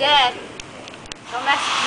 dead. Don't mess